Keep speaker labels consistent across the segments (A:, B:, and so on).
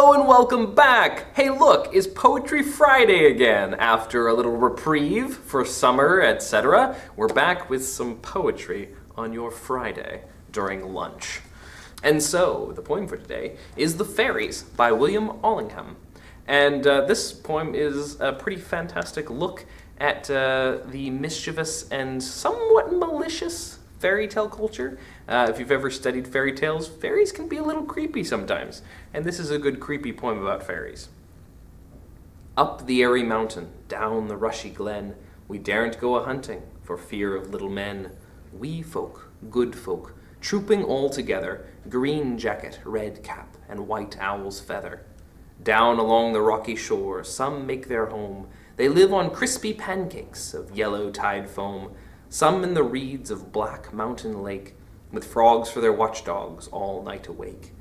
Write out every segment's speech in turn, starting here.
A: Hello and welcome back! Hey look, it's Poetry Friday again. After a little reprieve for summer, etc., we're back with some poetry on your Friday during lunch. And so, the poem for today is The Fairies by William Allingham. And uh, this poem is a pretty fantastic look at uh, the mischievous and somewhat malicious fairy tale culture. Uh, if you've ever studied fairy tales, fairies can be a little creepy sometimes, and this is a good creepy poem about fairies. Up the airy mountain, down the rushy glen, we daren't go a hunting for fear of little men. Wee folk, good folk, trooping all together, green jacket, red cap, and white owl's feather. Down along the rocky shore, some make their home. They live on crispy pancakes of yellow tide foam, some in the reeds of black mountain lake, with frogs for their watchdogs all night awake.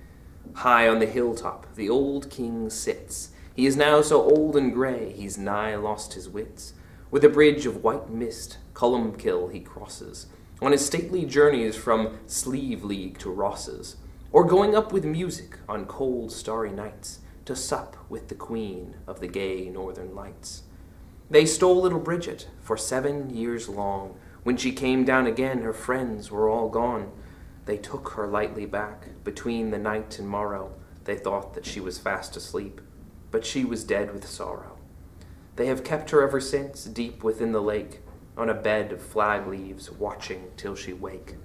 A: High on the hilltop the old king sits. He is now so old and grey, he's nigh lost his wits. With a bridge of white mist, Columbkill he crosses, on his stately journeys from Slieve League to Rosses, or going up with music on cold starry nights to sup with the queen of the gay northern lights. They stole little Bridget for seven years long, when she came down again, her friends were all gone. They took her lightly back. Between the night and morrow, they thought that she was fast asleep, but she was dead with sorrow. They have kept her ever since, deep within the lake, on a bed of flag leaves, watching till she wake.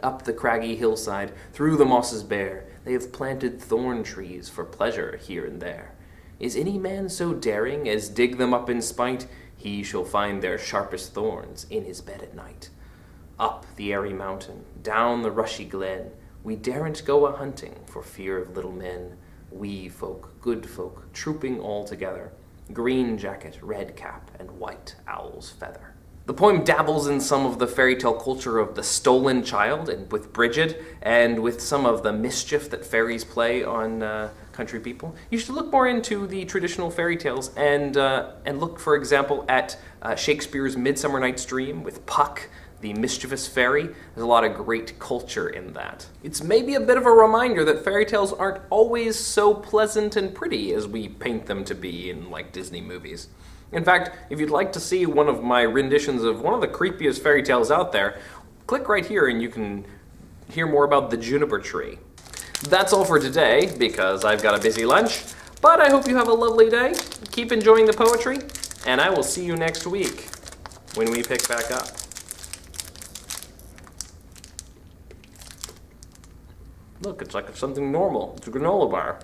A: Up the craggy hillside, through the mosses bare, they have planted thorn trees for pleasure here and there. Is any man so daring as dig them up in spite? He shall find their sharpest thorns in his bed at night. Up the airy mountain, down the rushy glen, we daren't go a hunting for fear of little men. Wee folk, good folk, trooping all together, green jacket, red cap, and white owl's feather. The poem dabbles in some of the fairy tale culture of the stolen child, and with Bridget, and with some of the mischief that fairies play on uh, country people. You should look more into the traditional fairy tales and, uh, and look, for example, at uh, Shakespeare's Midsummer Night's Dream with Puck, the mischievous fairy. There's a lot of great culture in that. It's maybe a bit of a reminder that fairy tales aren't always so pleasant and pretty as we paint them to be in like Disney movies. In fact, if you'd like to see one of my renditions of one of the creepiest fairy tales out there, click right here and you can hear more about the juniper tree. That's all for today, because I've got a busy lunch, but I hope you have a lovely day. Keep enjoying the poetry, and I will see you next week when we pick back up. Look, it's like something normal. It's a granola bar.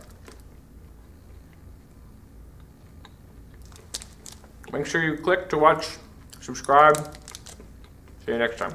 A: Make sure you click to watch, subscribe. See you next time.